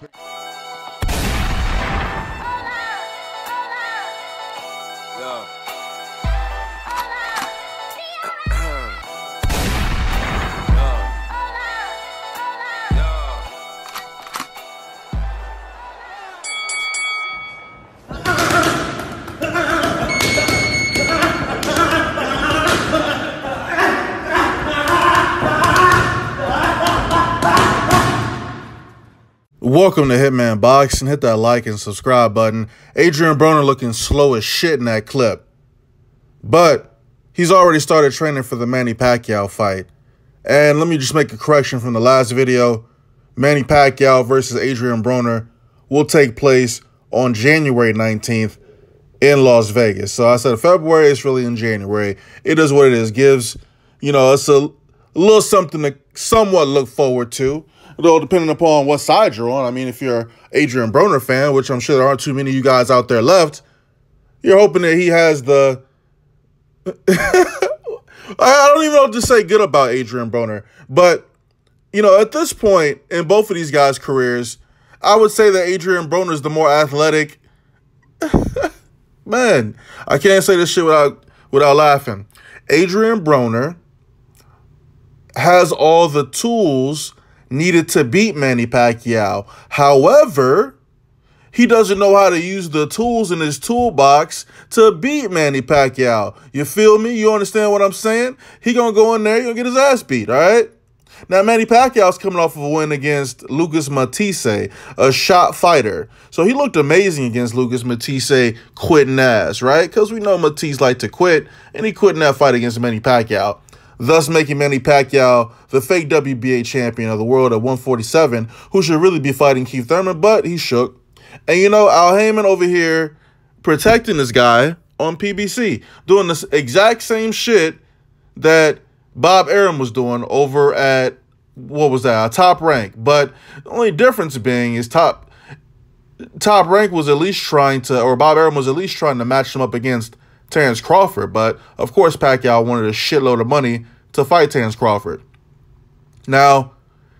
Pretty- Welcome to Hitman Boxing. And hit that like and subscribe button. Adrien Broner looking slow as shit in that clip. But he's already started training for the Manny Pacquiao fight. And let me just make a correction from the last video. Manny Pacquiao versus Adrien Broner will take place on January 19th in Las Vegas. So I said February, it's really in January. It is what it is. Gives, you know, it's a little something to somewhat look forward to though depending upon what side you're on. I mean, if you're Adrien Broner fan, which I'm sure there aren't too many of you guys out there left, you're hoping that he has the. I don't even know what to say good about Adrien Broner, but you know, at this point in both of these guys' careers, I would say that Adrien Broner is the more athletic. Man, I can't say this shit without without laughing. Adrien Broner has all the tools needed to beat Manny Pacquiao. However, he doesn't know how to use the tools in his toolbox to beat Manny Pacquiao. You feel me? You understand what I'm saying? He gonna go in there, he gonna get his ass beat, all right? Now, Manny Pacquiao's coming off of a win against Lucas Matthysse, a shot fighter. So he looked amazing against Lucas Matthysse quitting ass, right? Because we know Matthysse like to quit, and he quit in that fight against Manny Pacquiao thus making Manny Pacquiao the fake WBA champion of the world at 147, who should really be fighting Keith Thurman, but he shook. And you know, Al Haymon over here protecting this guy on PBC, doing this exact same shit that Bob Arum was doing over at what was that? Top rank. But the only difference being is top top rank was at least trying to or Bob Arum was at least trying to match him up against Terence Crawford, but of course Pacquiao wanted a shitload of money to fight Terence Crawford. Now,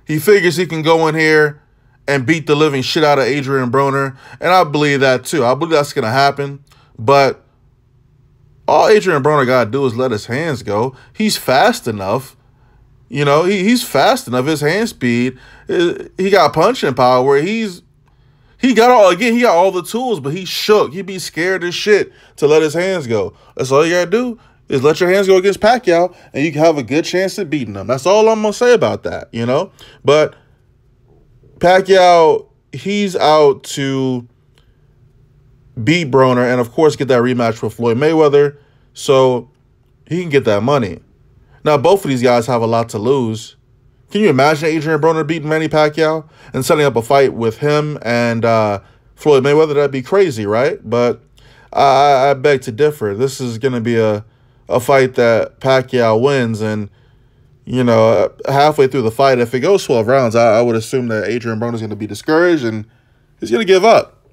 he figures he can go in here and beat the living shit out of Adrien Broner, and I believe that too. I believe that's going to happen, but all Adrien Broner got to do is let his hands go. He's fast enough. You know, he, he's fast enough. His hand speed, eh, he got punching power. Where he's he got all again, he got all the tools, but he shook. He'd be scared as shit to let his hands go. That's all you gotta do is let your hands go against Pacquiao, and you can have a good chance at beating him. That's all I'm gonna say about that, you know? But Pacquiao, he's out to beat Broner and of course get that rematch with Floyd Mayweather. So he can get that money. Now both of these guys have a lot to lose. Can you imagine Adrien Broner beating Manny Pacquiao and setting up a fight with him and uh, Floyd Mayweather? That'd be crazy, right? But I, I beg to differ. This is going to be a, a fight that Pacquiao wins. And, you know, halfway through the fight, if it goes 12 rounds, I, I would assume that Adrien Broner is going to be discouraged and he's going to give up.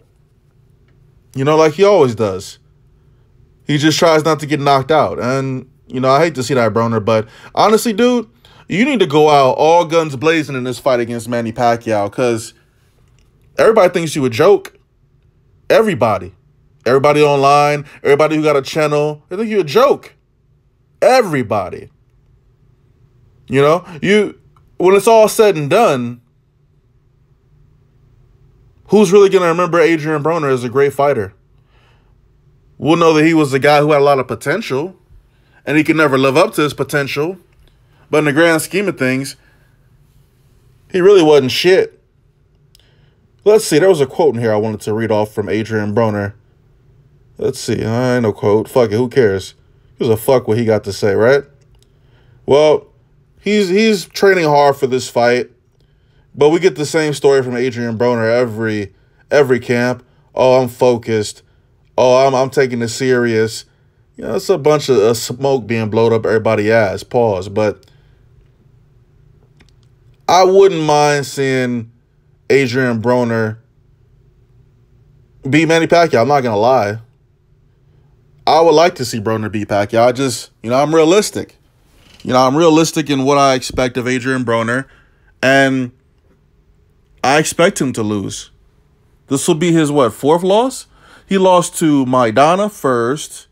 You know, like he always does. He just tries not to get knocked out. And, you know, I hate to see that, Broner, but honestly, dude, you need to go out all guns blazing in this fight against Manny Pacquiao because everybody thinks you a joke. Everybody. Everybody online, everybody who got a channel, they think you a joke. Everybody. You know, you when it's all said and done, who's really going to remember Adrien Broner as a great fighter? We'll know that he was a guy who had a lot of potential and he could never live up to his potential. But in the grand scheme of things, he really wasn't shit. Let's see, there was a quote in here I wanted to read off from Adrien Broner. Let's see, I ain't no quote. Fuck it, who cares? Who's a fuck what he got to say, right? Well, he's he's training hard for this fight, but we get the same story from Adrien Broner every every camp. Oh, I'm focused. Oh, I'm I'm taking this serious. You know, it's a bunch of uh, smoke being blowed up everybody's ass. Pause. But I wouldn't mind seeing Adrien Broner beat Manny Pacquiao. I'm not gonna lie. I would like to see Broner beat Pacquiao. I just, you know, I'm realistic. You know, I'm realistic in what I expect of Adrien Broner, and I expect him to lose. This will be his what fourth loss? He lost to Maidana first.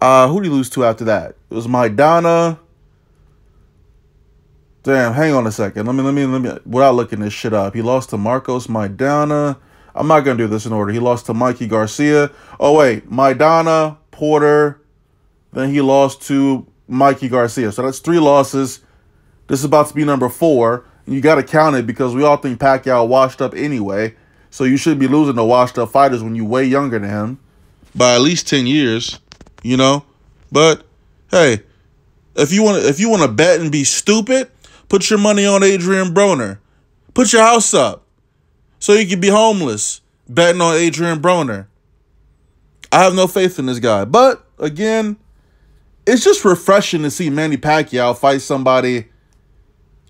Uh, who did he lose to after that? It was Maidana. Damn, hang on a second. Let me let me let me without looking this shit up. He lost to Marcos Maidana. I'm not gonna do this in order. He lost to Mikey Garcia. Oh wait, Maidana, Porter. Then he lost to Mikey Garcia. So that's three losses. This is about to be number four. You got to count it because we all think Pacquiao washed up anyway. So you should be losing to washed up fighters when you way younger than him by at least ten years. You know, but hey, if you want to if you want to bet and be stupid, Put your money on Adrien Broner. Put your house up so you can be homeless betting on Adrien Broner. I have no faith in this guy. But again, it's just refreshing to see Manny Pacquiao fight somebody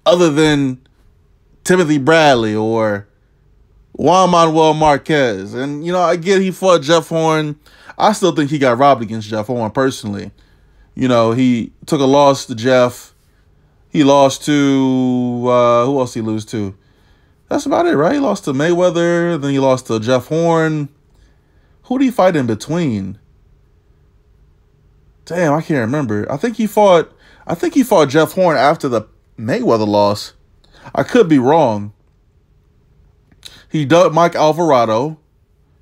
other than Timothy Bradley or Juan Manuel Marquez. And, you know, I get he fought Jeff Horn. I still think he got robbed against Jeff Horn personally. You know, he took a loss to Jeff he lost to uh, who else he lose to? That's about it, right? He lost to Mayweather, then he lost to Jeff Horn. Who did he fight in between? Damn, I can't remember. I think he fought I think he fought Jeff Horn after the Mayweather loss. I could be wrong. He dubbed Mike Alvarado.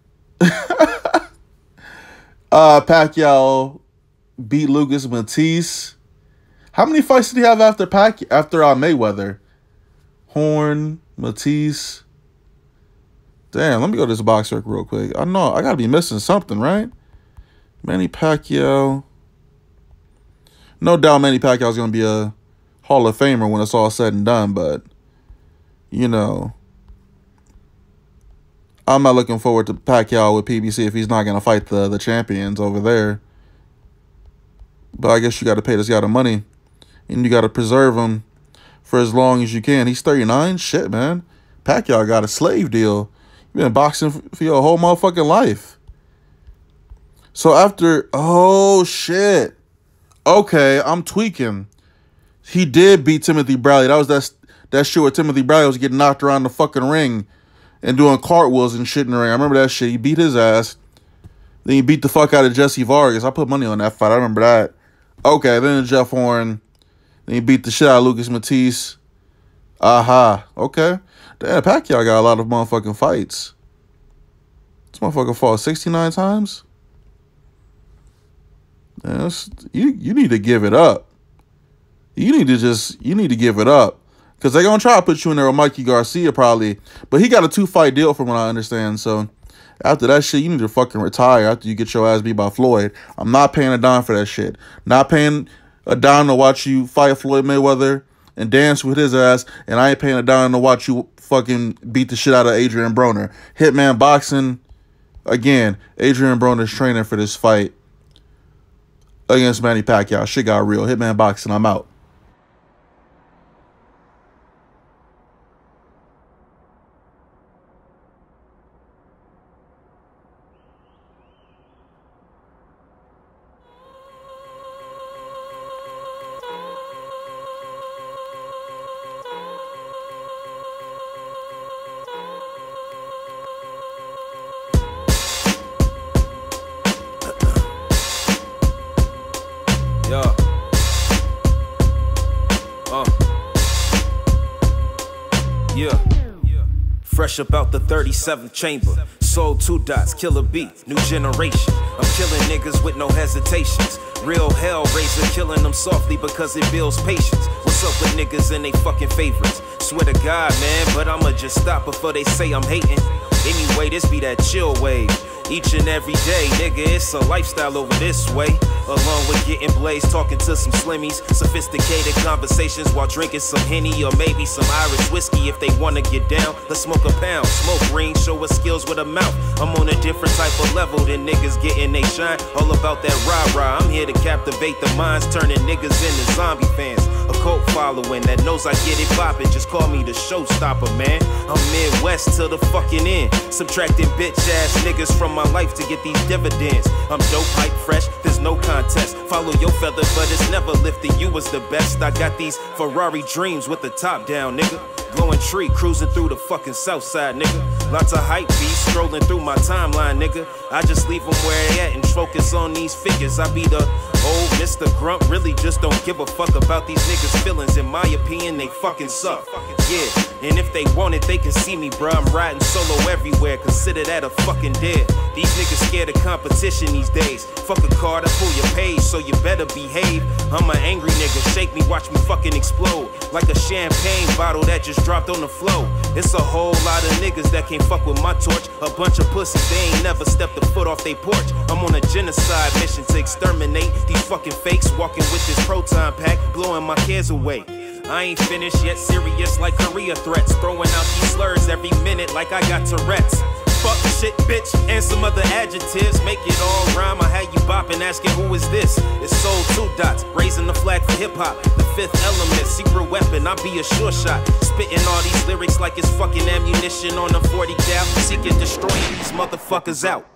uh Pacquiao beat Lucas Matthysse. How many fights did he have after Pac after uh, Mayweather? Horn, Matthysse. Damn, let me go to this box circle real quick. I know I gotta be missing something, right? Manny Pacquiao. No doubt Manny Pacquiao's gonna be a Hall of Famer when it's all said and done, but you know. I'm not looking forward to Pacquiao with PBC if he's not gonna fight the the champions over there. But I guess you gotta pay this guy the money and you got to preserve him for as long as you can. He's 39. Shit, man. Pacquiao got a slave deal. You've been boxing for your whole motherfucking life. So after, oh shit. Okay, I'm tweaking. He did beat Timothy Bradley. That was that that shit where Timothy Bradley was getting knocked around the fucking ring and doing cartwheels and shit in the ring. I remember that shit. He beat his ass. Then he beat the fuck out of Jesse Vargas. I put money on that fight. I remember that. Okay, then Jeff Horn then he beat the shit out of Lucas Matthysse. Aha. Okay. Damn, Pacquiao got a lot of motherfucking fights. This motherfucker fought 69 times? That's, you, you need to give it up. You need to just, you need to give it up. Because they're to try to put you in there with Mikey Garcia probably. But he got a two-fight deal from what I understand. So after that shit, you need to fucking retire after you get your ass beat by Floyd. I'm not paying a dime for that shit. Not paying a dime to watch you fight Floyd Mayweather and dance with his ass, and I ain't paying a dime to watch you fucking beat the shit out of Adrien Broner. Hitman Boxing, again, Adrien Broner's training for this fight against Manny Pacquiao. Shit got real. Hitman Boxing, I'm out. Fresh about the 37th chamber. Sold two dots, killer beat, new generation. I'm killing niggas with no hesitations. Real hell raiser killing them softly because it builds patience. What's up with niggas and they fucking favorites? Swear to God, man, but I'ma just stop before they say I'm hating. Anyway, this be that chill wave. Each and every day, nigga, it's a lifestyle over this way. Along with getting blazed, talking to some slimmies. Sophisticated conversations while drinking some Henny or maybe some Irish whiskey if they wanna get down. Let's smoke a pound, smoke green, show us skills with a mouth. I'm on a different type of level than niggas getting they shine. All about that rah rah. I'm here to captivate the minds, turning niggas into zombie fans. A cult following that knows I get it poppin'. Just call me the showstopper, man. I'm Midwest till the fucking end. Subtracting bitch ass niggas from my life to get these dividends. I'm dope, hype, fresh, there's no contest. Follow your feather, but it's never lifting. You was the best. I got these Ferrari dreams with the top down, nigga. Blowing tree, cruising through the fucking south side, nigga. Lots of hype beats strolling through my timeline, nigga. I just leave them where they at and focus on these figures. I be the old Mr. Grump, really just don't give a fuck about these niggas' feelings. In my opinion, they fucking suck. Yeah, and if they want it, they can see me, bruh. I'm riding solo everywhere, consider that a fucking dead. These niggas scared of competition these days. Fuck a card, I pull your page, so you better behave. I'm an angry nigga, shake me, watch me fucking explode. Like a champagne bottle that just dropped on the floor. It's a whole lot of niggas that can't fuck with my torch. A bunch of pussies, they ain't never stepped a foot off they porch. I'm on a genocide mission to exterminate these fucking fakes. Walking with this proton pack, blowing my cares away. I ain't finished yet, serious like Korea threats. Throwing out these slurs every minute like I got Tourette's. Fuck shit, bitch, and some other adjectives. Make it all rhyme. I had you bopping, asking who is this? It's Soul Two Dots, raising the flag for hip hop. The fifth element, secret weapon. I'll be a sure shot. Spitting all these lyrics like it's fucking ammunition on a 40 cal. Seeking destroying these motherfuckers out.